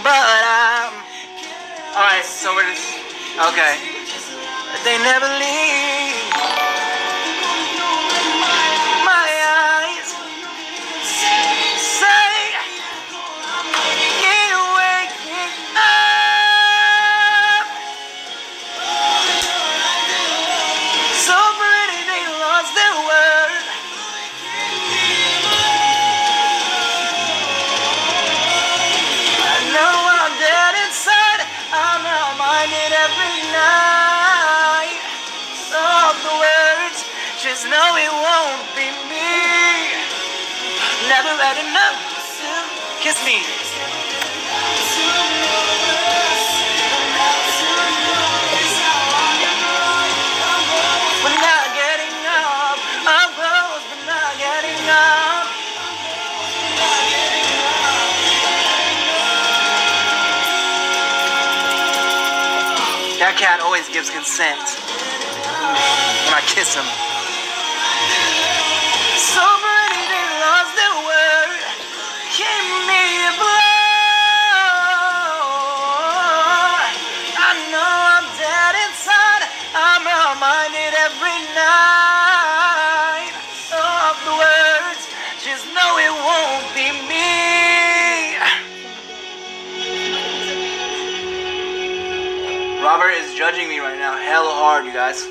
but I'm. Alright, so we're just. Okay. They never leave. Just know it won't be me. Never enough to kiss me. That cat always gives consent when I kiss him. The. Just know it won't be me. Robert is judging me right now, hella hard, you guys.